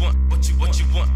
want? What you what you want?